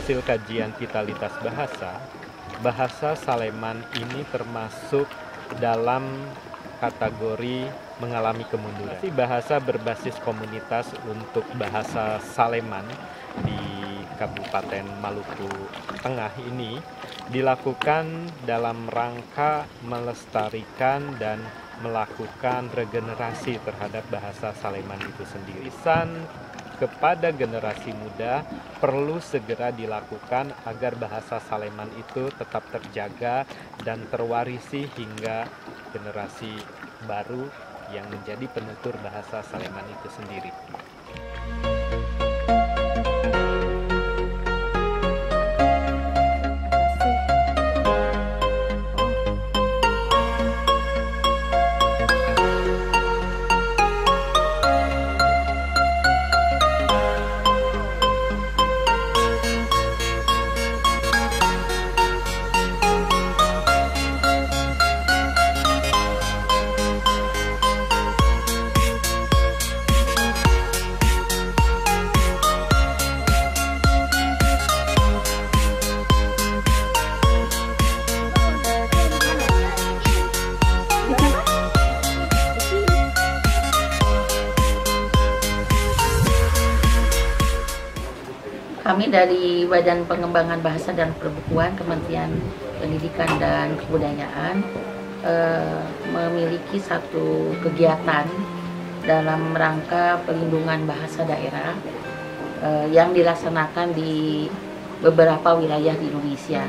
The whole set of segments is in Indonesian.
hasil kajian vitalitas bahasa, bahasa Saleman ini termasuk dalam kategori mengalami kemunduran. Bahasa berbasis komunitas untuk bahasa Saleman di Kabupaten Maluku Tengah ini dilakukan dalam rangka melestarikan dan melakukan regenerasi terhadap bahasa Saleman itu sendiri. Kepada generasi muda perlu segera dilakukan agar bahasa Saleman itu tetap terjaga dan terwarisi hingga generasi baru yang menjadi penutur bahasa Saleman itu sendiri. Kami dari Badan Pengembangan Bahasa dan Perbukuan Kementerian Pendidikan dan Kebudayaan eh, memiliki satu kegiatan dalam rangka pelindungan bahasa daerah eh, yang dilaksanakan di beberapa wilayah di Indonesia.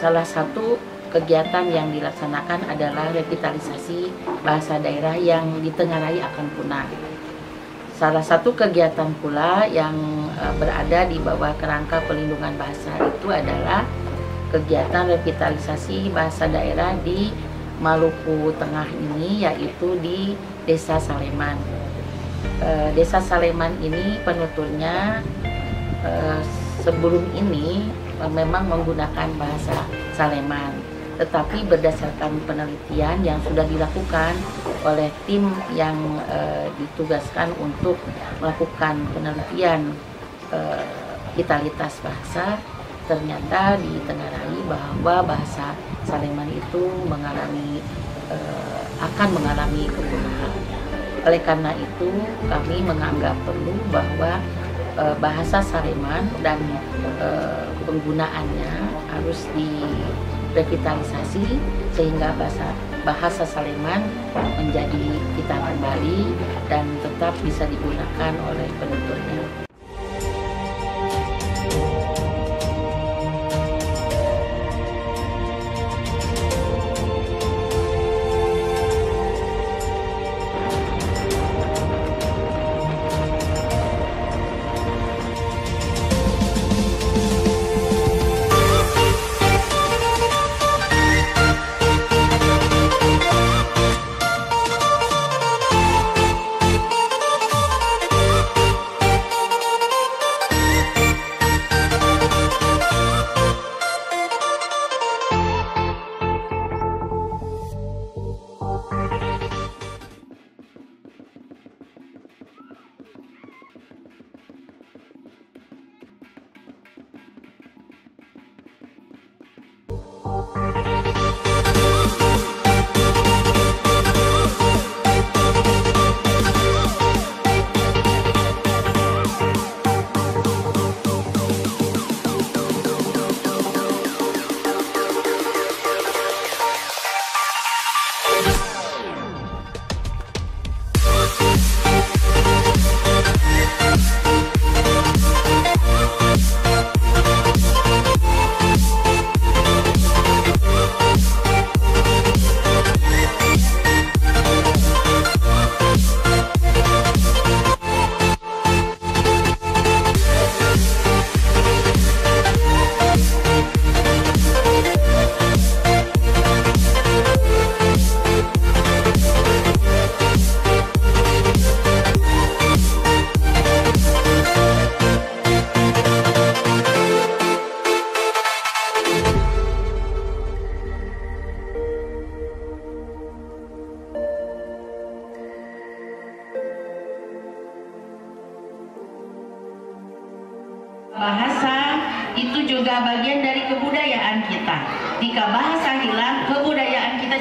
Salah satu kegiatan yang dilaksanakan adalah revitalisasi bahasa daerah yang ditengarai akan punah. Salah satu kegiatan pula yang uh, berada di bawah kerangka pelindungan bahasa itu adalah kegiatan revitalisasi bahasa daerah di Maluku Tengah ini yaitu di Desa Saleman. Uh, Desa Saleman ini penuturnya uh, sebelum ini memang menggunakan bahasa Saleman tetapi berdasarkan penelitian yang sudah dilakukan oleh tim yang e, ditugaskan untuk melakukan penelitian e, vitalitas bahasa ternyata ditengarai bahwa bahasa Saleman itu mengalami e, akan mengalami kepunahan. Oleh karena itu kami menganggap perlu bahwa e, bahasa Saleman dan e, penggunaannya harus di revitalisasi sehingga bahasa bahasa Saleman menjadi kita kembali dan tetap bisa digunakan oleh penuturnya.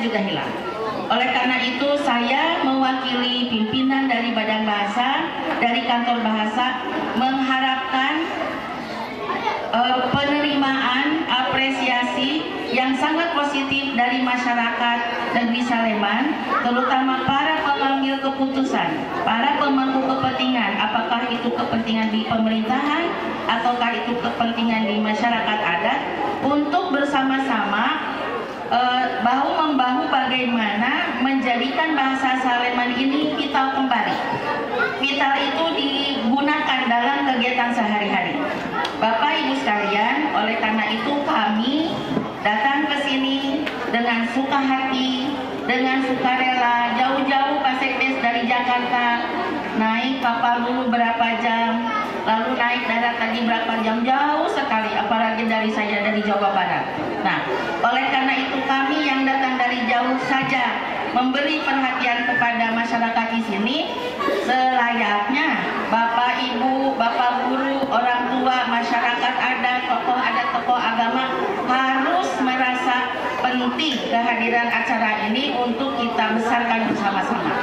Juga hilang. Oleh karena itu saya mewakili pimpinan dari Badan Bahasa, dari kantor bahasa mengharapkan uh, penerimaan apresiasi yang sangat positif dari masyarakat negeri Saleman, terutama para pengambil keputusan, para pemangku kepentingan, apakah itu kepentingan di pemerintahan ataukah itu kepentingan di masyarakat adat, untuk bersama-sama uh, bahu membahu bagaimana menjadikan bahasa Saleman ini vital kembali. Vital itu digunakan dalam kegiatan sehari-hari. Bapak Ibu sekalian, oleh karena itu naik kapal dulu berapa jam, lalu naik darat lagi berapa jam, jauh sekali, apalagi dari saya dari Jawa Barat. Nah, oleh karena itu kami yang datang dari jauh saja memberi perhatian kepada masyarakat di sini selayaknya Bapak Ibu, Bapak Guru, orang tua, masyarakat adat, tokoh adat, tokoh agama harus merasa penting kehadiran acara ini untuk kita besarkan bersama-sama.